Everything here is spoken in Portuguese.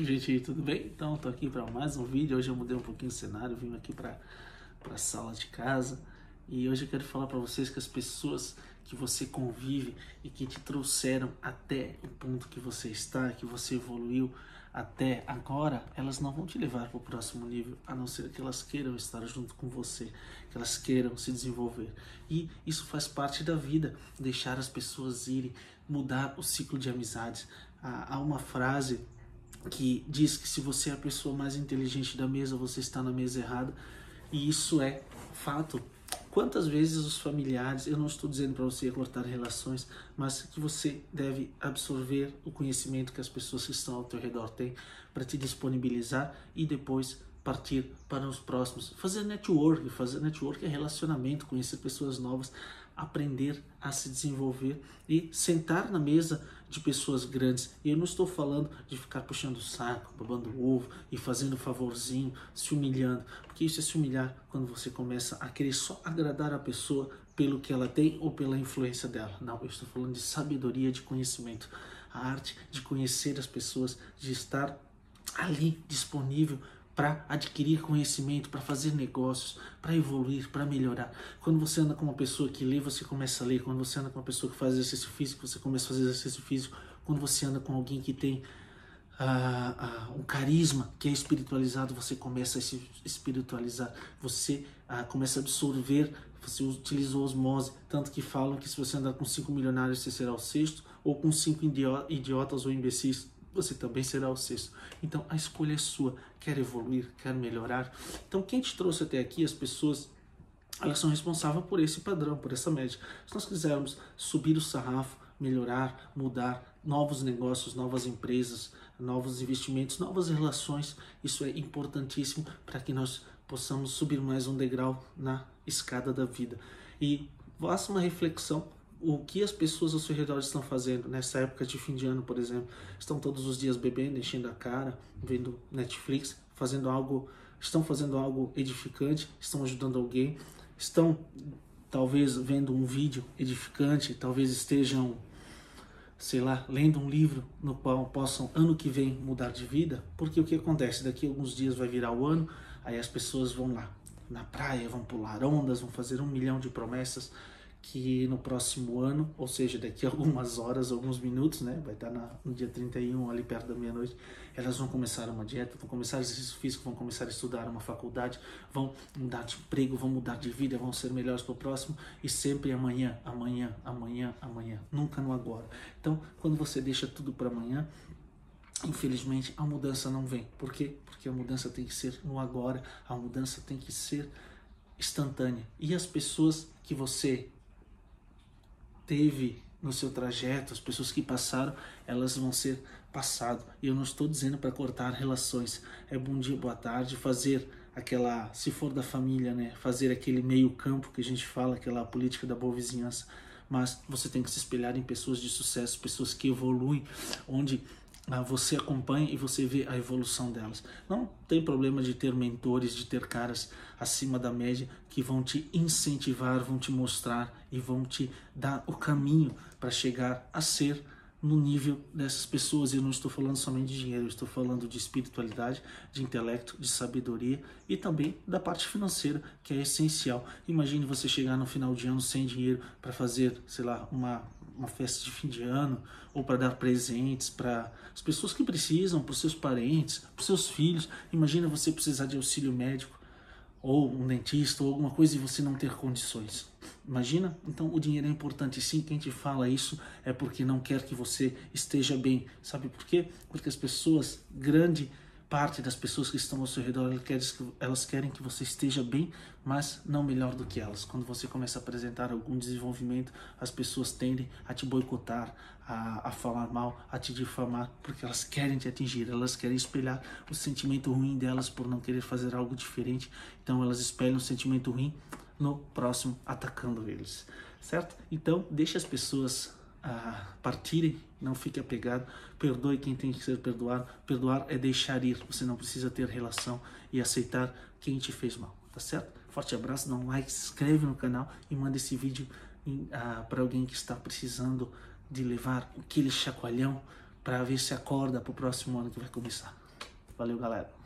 Gente, tudo bem? Então, tô aqui para mais um vídeo. Hoje eu mudei um pouquinho o cenário, vim aqui para a sala de casa. E hoje eu quero falar para vocês que as pessoas que você convive e que te trouxeram até o ponto que você está, que você evoluiu até agora, elas não vão te levar para o próximo nível, a não ser que elas queiram estar junto com você, que elas queiram se desenvolver. E isso faz parte da vida, deixar as pessoas irem, mudar o ciclo de amizades. Há uma frase que diz que se você é a pessoa mais inteligente da mesa, você está na mesa errada. E isso é fato. Quantas vezes os familiares, eu não estou dizendo para você cortar relações, mas que você deve absorver o conhecimento que as pessoas que estão ao teu redor têm para te disponibilizar e depois partir para os próximos. Fazer network, fazer network é relacionamento, conhecer pessoas novas, aprender a se desenvolver e sentar na mesa de pessoas grandes. E eu não estou falando de ficar puxando o saco, babando o ovo e fazendo favorzinho, se humilhando, porque isso é se humilhar quando você começa a querer só agradar a pessoa pelo que ela tem ou pela influência dela. Não, eu estou falando de sabedoria, de conhecimento, a arte de conhecer as pessoas, de estar ali disponível para adquirir conhecimento, para fazer negócios, para evoluir, para melhorar. Quando você anda com uma pessoa que lê, você começa a ler. Quando você anda com uma pessoa que faz exercício físico, você começa a fazer exercício físico. Quando você anda com alguém que tem uh, uh, um carisma que é espiritualizado, você começa a se espiritualizar. Você uh, começa a absorver. Você utiliza osmose, tanto que falam que se você andar com cinco milionários, você será o sexto, ou com cinco idiotas ou imbecis, você também será o sexto. Então a escolha é sua. Quer evoluir, quer melhorar. Então quem te trouxe até aqui, as pessoas, elas são responsáveis por esse padrão, por essa média. Se nós quisermos subir o sarrafo, melhorar, mudar, novos negócios, novas empresas, novos investimentos, novas relações, isso é importantíssimo para que nós possamos subir mais um degrau na escada da vida. E faça uma reflexão o que as pessoas ao seu redor estão fazendo nessa época de fim de ano, por exemplo. Estão todos os dias bebendo, enchendo a cara, vendo Netflix, fazendo algo, estão fazendo algo edificante, estão ajudando alguém, estão talvez vendo um vídeo edificante, talvez estejam, sei lá, lendo um livro no qual possam ano que vem mudar de vida, porque o que acontece daqui a alguns dias vai virar o ano, aí as pessoas vão lá na praia, vão pular ondas, vão fazer um milhão de promessas que no próximo ano, ou seja, daqui a algumas horas, alguns minutos, né, vai estar na, no dia 31, ali perto da meia-noite, elas vão começar uma dieta, vão começar exercício físico, vão começar a estudar uma faculdade, vão mudar de emprego, vão mudar de vida, vão ser melhores para o próximo e sempre amanhã, amanhã, amanhã, amanhã, nunca no agora. Então, quando você deixa tudo para amanhã, infelizmente a mudança não vem. Por quê? Porque a mudança tem que ser no agora, a mudança tem que ser instantânea. E as pessoas que você teve no seu trajeto, as pessoas que passaram, elas vão ser passado. E eu não estou dizendo para cortar relações. É bom dia, boa tarde, fazer aquela, se for da família, né, fazer aquele meio campo que a gente fala, aquela política da boa vizinhança. Mas você tem que se espelhar em pessoas de sucesso, pessoas que evoluem, onde você acompanha e você vê a evolução delas. Não tem problema de ter mentores, de ter caras acima da média que vão te incentivar, vão te mostrar e vão te dar o caminho para chegar a ser no nível dessas pessoas. Eu não estou falando somente de dinheiro, eu estou falando de espiritualidade, de intelecto, de sabedoria e também da parte financeira, que é essencial. Imagine você chegar no final de ano sem dinheiro para fazer, sei lá, uma uma festa de fim de ano ou para dar presentes para as pessoas que precisam, para os seus parentes, para os seus filhos. Imagina você precisar de auxílio médico ou um dentista ou alguma coisa e você não ter condições. Imagina? Então o dinheiro é importante sim. Quem te fala isso é porque não quer que você esteja bem. Sabe por quê? Porque as pessoas, grande parte das pessoas que estão ao seu redor, elas querem, elas querem que você esteja bem, mas não melhor do que elas. Quando você começa a apresentar algum desenvolvimento, as pessoas tendem a te boicotar, a, a falar mal, a te difamar, porque elas querem te atingir, elas querem espelhar o sentimento ruim delas por não querer fazer algo diferente. Então elas espelham o sentimento ruim no próximo, atacando eles, certo? Então deixe as pessoas a partirem, não fique apegado, perdoe quem tem que ser perdoado. Perdoar é deixar ir, você não precisa ter relação e aceitar quem te fez mal, tá certo? Forte abraço, dá um like, se inscreve no canal e manda esse vídeo uh, para alguém que está precisando de levar aquele chacoalhão para ver se acorda pro próximo ano que vai começar. Valeu, galera.